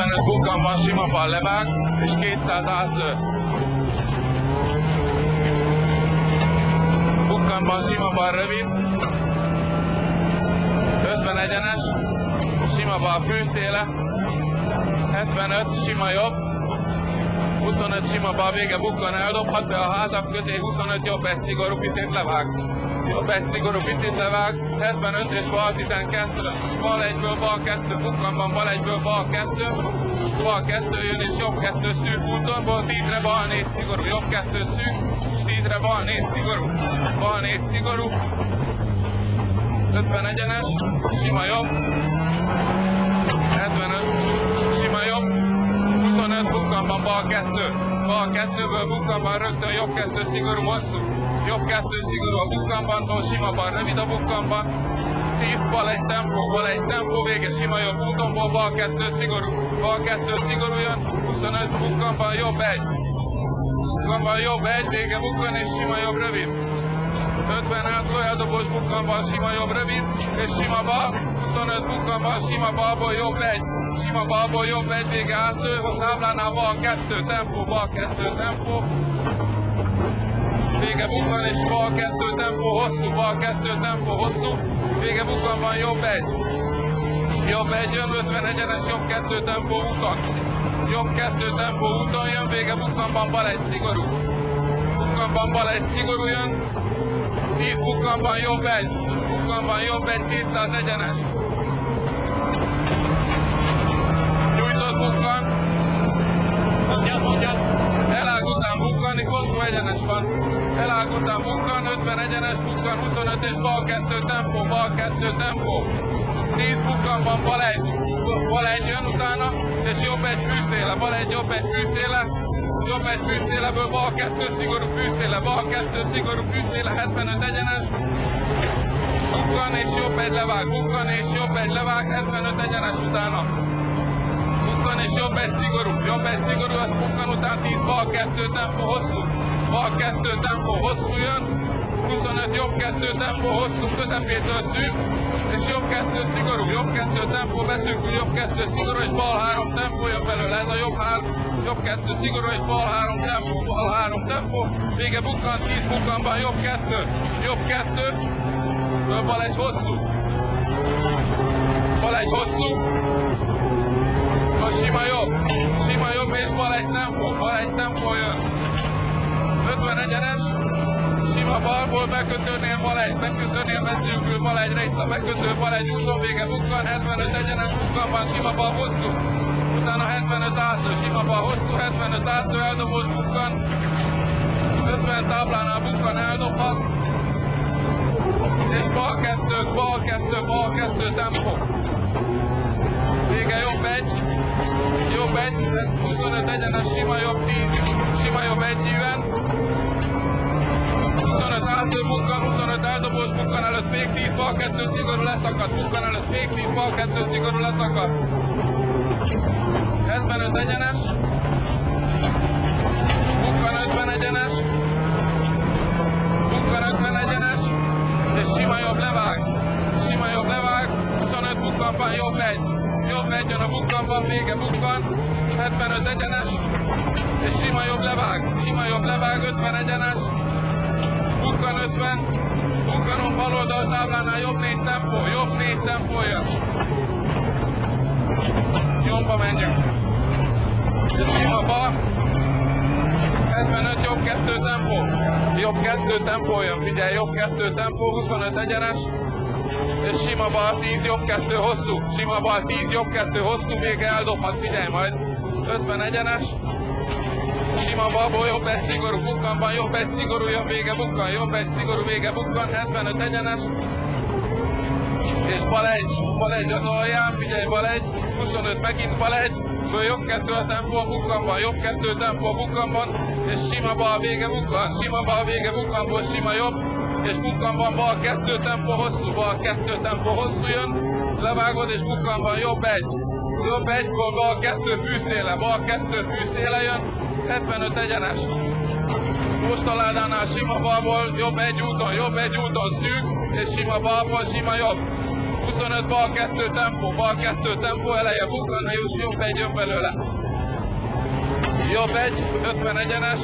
75 bukkanban sima bal levág, és 200 átlő. Bukkanban sima bal rövid, 50 egyenes, sima bal főszéle, 75 sima jobb, 25 sima bal vége bukkan eldobhat be a házak közé, 25 jobb egy szigorú pitét levág. Szigorú pitét levág, 75 és bal 12, bal egyből bal 2, bukkanban bal egyből bal 2, bal 2 jön és jobb 2 szűk úton, bal 10-re bal 4 szigorú, jobb 2 szűk, 10-re bal 4 szigorú, bal 4 szigorú, 50 egyenes, sima jobb, 75, sima jobb, 25 bukkanban bal 2, bal 2-ből bukkanban rögtön jobb 2 szigorú hosszú, jobb 2 szigorú a bukkanbantól, sima bal rövid a bukkanban, 10 bal egy tempó, bal egy tempó, vége sima jobb útonból, bal 2 szigorú, bal 2 szigorú jön, 25 bukkanban jobb 1, bukkanban jobb 1, vége bukkan és sima jobb rövid. 50 átló eldobós bukkanban sima jobb rövid, és sima bal, 25 bukkanban sima balból jobb egy, sima balból jobb egy vége átlő, a táblánál bal 2 tempó, bal 2 tempó, vége bukkan és bal 2 tempó hosszú, bal 2 tempó hosszú, vége bukkanban jobb egy, jobb egy jön, 50 egyenes, jobb 2 tempó úton, jobb 2 tempó úton jön, vége bukkanban bal egy szigorú, bukkanban bal egy szigorú jön, 10 bukkanban jobb egy, bukkanban jobb egy, 200 egyenes. Nyújtott bukkan. Bukkan, hosszú egyenes van. Elág után bukkan, 50 egyenes bukkan, 25 és bal 2 tempó, bal 2 tempó. 10 bukkanban bal egy, bal egy jön utána, és jobb egy fűszéle, bal egy jobb egy fűszéle, jobb egy fűszéleből bal kettő szigorú fűszéle, bal kettő szigorú fűszéle, 75 egyenes, bukkan és jobb egy levág, bukkan és jobb egy levág, 75 egyenes utána. Bukkan és jobb egy szigorú, jobb egy szigorú, az bukkan után 10 bal kettő tempó hosszú, bal kettő tempó hosszú jön, 25 jobb kettő tempó hosszú, közepétől szűk, és jobb kettő szigorú, jobb kettő tempó beszűkül, jobb kettő szigorú, és bal három tempó jön belőle, ez a jobb három, jobb kettő szigorú, és bal három tempó, bal három tempó, vége bukkan, 10 bukkanban, jobb kettő, jobb kettő, bal egy hosszú, bal egy hosszú, sima jobb, sima jobb, és bal egy tempó, bal egy tempó jön, 50 egyenes, sima balból bekötőnél bal egy, bekötőnél beszűkül bal egyre, itt a bekötő. Bal egy úton vége bukkan, 75 egyenes bukkanban, sima bal hosszú, utána 75 átlő, sima bal hosszú, 75 átlő eldobott bukkan, 50 táblánál bukkan eldobhat, bal kettő, bal kettő, bal kettő tempó. Vége jobb egy, jobb egy, 25 egyenes, sima jobb 10, sima jobb egy íven, 25 átlő bukkan, 25 eldobott bukkan előtt még 10 bal 2 szigorú leszakadt, bukkan előtt még 10 bal 2 szigorú leszakadt. 75 egyenes, bukkan 50 egyenes, bukkan 50 egyenes, és sima jobb levág, sima jobb levág, 25 bukkanban jobb egy, jobb egy jön a bukkanban, vége bukkan, 75 egyenes, és sima jobb levág, sima jobb levág, 50 egyenes, bukkan 50, bukkanon bal oldal táblánál jobb négy tempó, jobb négy tempó jön. Nyomba menjünk. Sima bal, 75 jobb kettő tempó, jobb kettő tempó jön, figyelj, jobb kettő tempó, 25 egyenes, sima bal 10 jobb kettő hosszú, sima bal 10 jobb kettő hosszú, vége eldobhat, figyelj majd, 50 egyenes, sima balból jobb egy szigorú bukkanban, jobb egy szigorú jön vége bukkan, jobb egy szigorú vége bukkan, 75 egyenes, és bal egy, bal egy az alján, figyelj bal egy, 25 megint bal egy, föl jobb kettő a tempó a bukkanban, jobb kettő tempó a bukkanban, és sima bal vége bukkan, sima bal vége bukkanból, sima jobb, és bukkanban bal kettő tempó hosszú, bal kettő tempó hosszú jön, levágod és bukkanban jobb egy, jobb egyből bal kettő fűszéle, bal kettő fűszéle jön, 75 egyenes. Postaládánál sima balból, jobb egy úton, jobb egy úton szűk, és sima balból, sima jobb. 25 bal 2 tempó, bal 2 tempó, eleje bukkan, és jobb egy jön belőle. Jobb egy, 50 egyenes,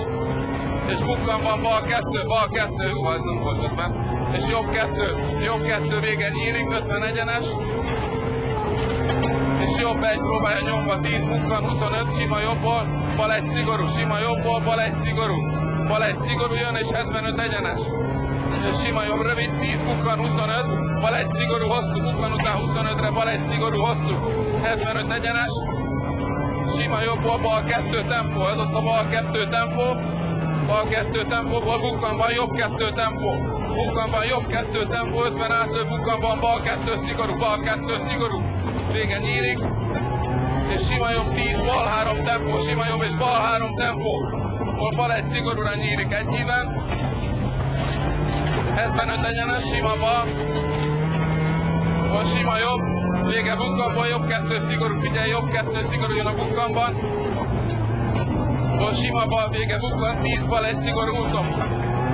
és bukkan van bal 2, bal 2, hú, ez nem volt 50, és jobb 2, jobb 2 vége nyílik, 50 egyenes, és jobb egy próbálja nyomva 10 bukkan, 25, sima jobbból, bal egy szigorú, sima jobbból, bal egy szigorú, bal egy szigorú jön, és 75 egyenes sima jobb rövid, 10 bukkan 25, bal egy szigorú hosszú, bukkan után 25-re, bal egy szigorú hosszú, 75 egyenes, sima jobb bal 2 tempó, ez ott a bal 2 tempó, bal 2 tempó, bal bukkan van jobb 2 tempó, bukkan van jobb 2 tempó, 50 átlő, bukkan van bal 2 szigorú, bal 2 szigorú, vége nyílik, és sima jobb 10, bal 3 tempó, sima jobb és bal 3 tempó, bal egy szigorúra nyílik ennyiben, 75 egyenes, sima bal. Most sima jobb, vége bukkanban, jobb kettő szigorú, figyelj, jobb kettő szigorú jön a bukkanban. Most sima bal, vége bukkan, 10 bal egy szigorú úton.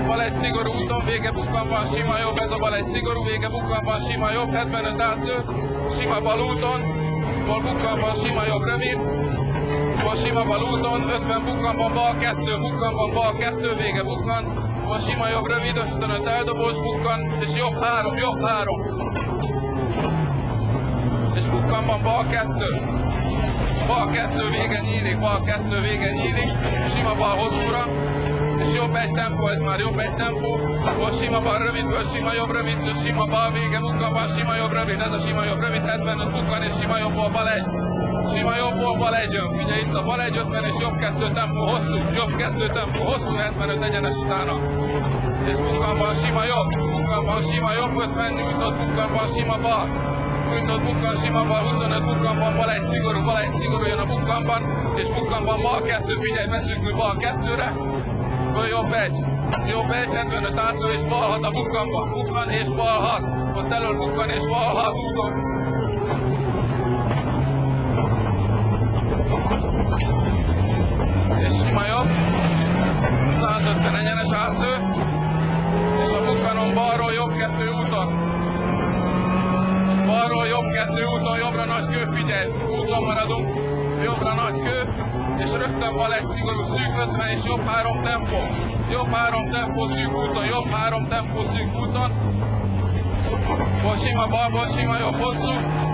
Bal egy szigorú úton, vége bukkanban, sima jobb, ez a bal egy szigorú, vége bukkanban, sima jobb, 75 átlő, sima bal úton, bal bukkanban, sima jobb rövid, bal sima bal úton, 50 bukkanban, bal 2, bukkanban, bal 2, vége bukkan, a sima jobb rövid, 55 eldobós bukkan, és jobb három, jobb három. És bukkanban bal kettő. Bal kettő vége nyílik, bal kettő vége nyílik, sima bal hosszúra, és jobb egy tempó, ez már jobb egy tempó, most sima bal rövidből, sima jobb rövid, sima bal vége, bukkanban, sima jobb rövid, ez a sima jobb rövid, 75 bukkan, és sima jobb bal egy. Sima jobbból bal egy jön, ugye itt a bal egy 50 és jobb kettő tempó hosszú, jobb kettő tempó hosszú, 75 egyenes utána. És bukkanban sima jobb, bukkanban sima jobb, 50 nyújtott bukkanban sima bal. Nyújtott bukkan sima bal, 25 bukkanban bal egy szigorú, bal egy szigorú jön a bukkanban, és bukkanban bal kettő, figyelj, veszünk bal kettőre, föl jobb egy. Jobb egy, 75 átló és bal hat a bukkanban, bukkan és bal hat. Ott elől bukkan és bal hat, úton. Figyelj, úton maradunk, jobbra nagy kő, és rögtön bal egy szigorú szűk 50, és jobb három tempó. Jobb három tempó szűk úton, jobb három tempó szűk úton. Bal sima, bal, bal sima, jobb hosszú,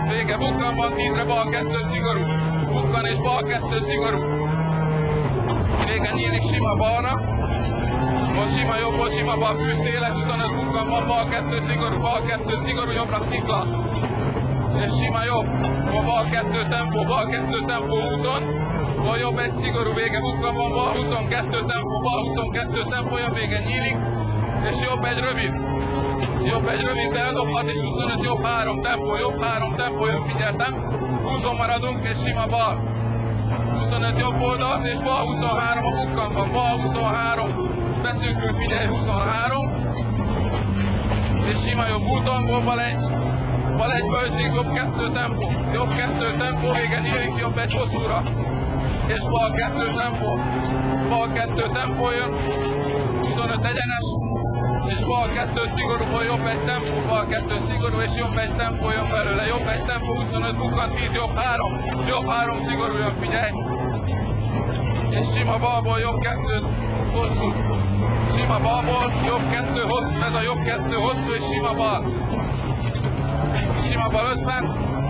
vége bukkanban, tízre bal kettő szigorú. Bukkan és bal kettő szigorú vége nyílik sima balra, most sima jobbból, sima bal fűszélet, 25 bukkan van, bal kettő szigorú, bal kettő szigorú, jobbra szikla. És sima jobb, a bal kettő tempó, bal kettő tempó úton, bal jobb egy szigorú vége bukkan van, bal 22 tempó, bal 22 tempója vége nyílik, és jobb egy rövid. Jobb egy rövid, eldobhat, és 25 jobb három tempó, jobb három tempó, jön figyeltem. 20 maradunk, és sima bal. 25 jobb oldalt, és bal 23 a bukkanban, bal 23, beszűkül, figyelj, 23, és sima jobb úton, bal egy, bal egy bölcsik, jobb kettő tempó, jobb kettő tempó, vége nyílik, jobb egy hosszúra, és bal kettő tempó, bal kettő tempó jön, 25 egyenes, és bal kettő szigorúból jobb egy tempó, bal kettő szigorú, és jobb egy tempó jön belőle, jobb egy tempó, 25 bukkan, 10, jobb három, jobb három szigorú jön, figyelj! És sima balból jobb kettő hosszú, sima balból jobb kettő hosszú, ez a jobb kettő hosszú, és sima bal. Bal 50,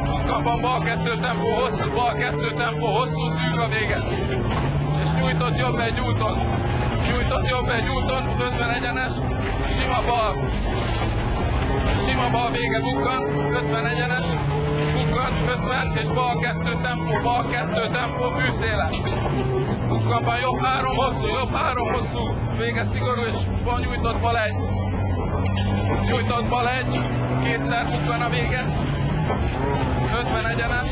bukkanban bal kettő tempó hosszú, bal kettő tempó hosszú, szűk a vége. És nyújtott jobb egy úton, nyújtott jobb egy úton, 50 egyenes, sima bal. Sima bal vége bukkan, 50 egyenes, bukkan, 50, és bal kettő tempó, bal kettő tempó, fűszéle. Bukkanban jobb három hosszú, jobb három hosszú, vége szigorú, és van nyújtott bal egy. Nyújtott bal egy, kétszer bukkan a vége, 50 egyenes,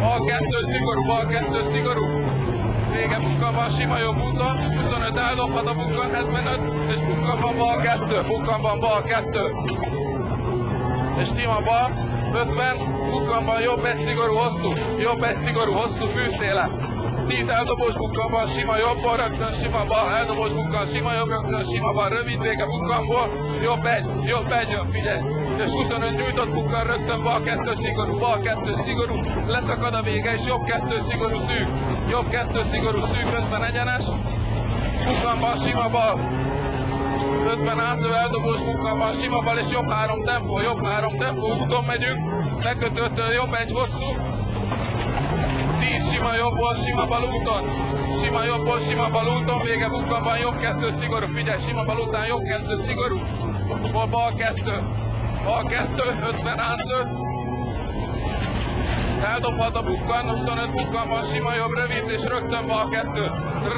bal kettő szigorú, bal kettő szigorú, vége bukkanban sima jobb úton, 25 eldobhat a bukkan, 75, és bukkanban bal 2, bukkanban bal 2. És sima bal, 50, bukkanban jobb egy szigorú hosszú, jobb egy szigorú hosszú fűszéle. 10 eldobós bukkanban, sima jobbból, rögtön sima bal, eldobós bukkan, sima jobb, rögtön sima bal, rövid vége bukkanból, jobb egy, jobb egy, jön, figyelj. És 25 nyújtott bukkan, rögtön bal kettő szigorú, bal kettő szigorú, leszakad a vége, és jobb kettő szigorú szűk, jobb kettő szigorú szűk, 50 egyenes, bukkanban, sima bal, 50 átlő eldobós bukkanban, sima bal, és jobb három tempó, jobb három tempó, úton megyünk, lekötőtől jobb egy hosszú, 10 sima jobbból, sima bal úton, sima jobbból, sima bal úton, vége bukkanban, jobb kettő szigorú, figyelj, sima bal után jobb kettő szigorú, hol bal kettő, bal kettő, 50 átlő, eldobhat a bukkan, 25 bukkanban, sima jobb, rövid, és rögtön bal kettő,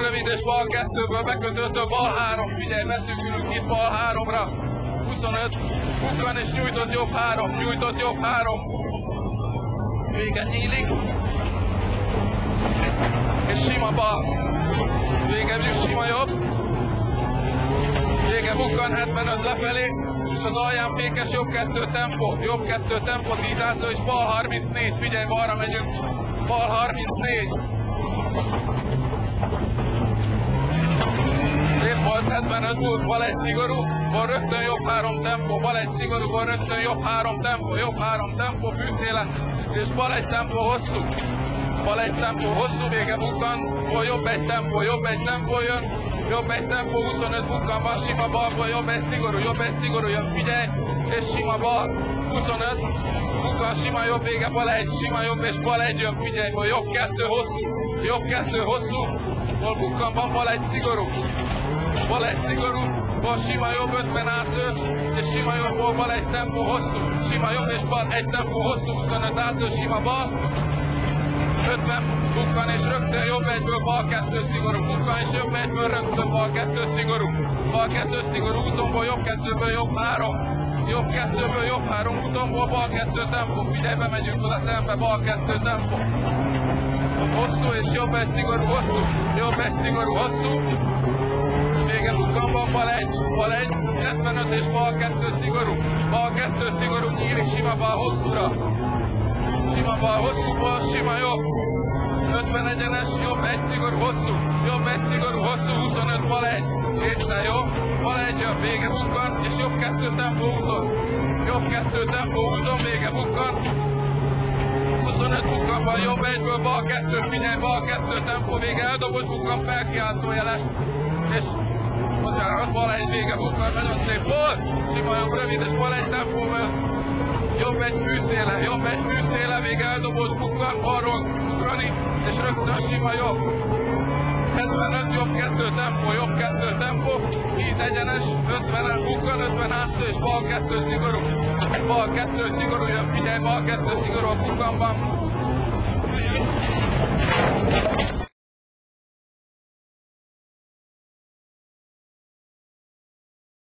rövid és bal kettőből, bekötőtől bal három, figyelj, beszűkülünk itt bal háromra, 25, bukkan és nyújtott jobb három, nyújtott jobb három, vége nyílik, és sima bal. Vége sima jobb. Vége bukkan 75 lefelé, és az alján fékes jobb kettő tempó, jobb kettő tempó, 10 átló, és bal 34, figyelj, balra megyünk, bal 34. Szép volt 75 volt, bal egy szigorú, bal rögtön jobb három tempó, bal egy szigorú, bal rögtön jobb három tempó, jobb három tempó, fűszéle, és bal egy tempó hosszú bal egy tempó, hosszú vége bukkan, jobb egy tempó, jobb egy tempó jön, jobb egy tempó, 25 bukkan van, sima balból, jobb egy szigorú, jobb egy szigorú jön, figyelj, és sima bal, 25, bukkan, sima jobb vége, bal egy, sima jobb és bal egy jön, figyelj, hol jobb kettő, hosszú, jobb kettő, hosszú, hol bukkan van, bal egy szigorú, bal egy szigorú, bal sima jobb 50 átlő, és sima jobb bal egy tempó hosszú, sima jobb és bal egy tempó hosszú, 25 átlő, sima bal, 50 bukkan és rögtön jobb egyből bal kettő szigorú, bukkan és jobb egyből rögtön bal kettő szigorú, bal kettő szigorú, útonból jobb kettőből jobb három, jobb kettőből jobb három, útonból bal kettő tempó, figyelj, bemegyünk oda szembe, bal kettő tempó. Hosszú és jobb egy szigorú, hosszú, jobb egy szigorú, hosszú, vége bukkanban, bal egy, bal egy, 75 és bal kettő szigorú, bal kettő szigorú, nyílik sima bal hosszúra, sima bal, hosszú bal, sima jobb. 50 egyenes, jobb egy szigor, hosszú, jobb egy szigor, hosszú, 25 bal egy. Kétszer jó, bal egy, a vége bukkan, és jobb kettő tempó úton. Jobb kettő tempó úton, vége bukkan. 25 bukkan van, jobb egyből, bal kettő, figyelj, bal kettő tempó, vége eldobott bukkan, felkiáltó jeles. És bocsánat, bal egy vége bukkan, nagyon szép volt. Sima jobb, rövid, és bal egy tempó, jobb egy fűszéle, jobb egy eldobott kukla, arról kuklani, és rögtön sima jobb. 75 jobb, kettő tempó, jobb kettő tempó, 10 egyenes, 50-en bukkan, 50 átszó és bal 2 szigorú. Bal 2 szigorú, jön figyelj, bal 2 szigorú a bukkanban.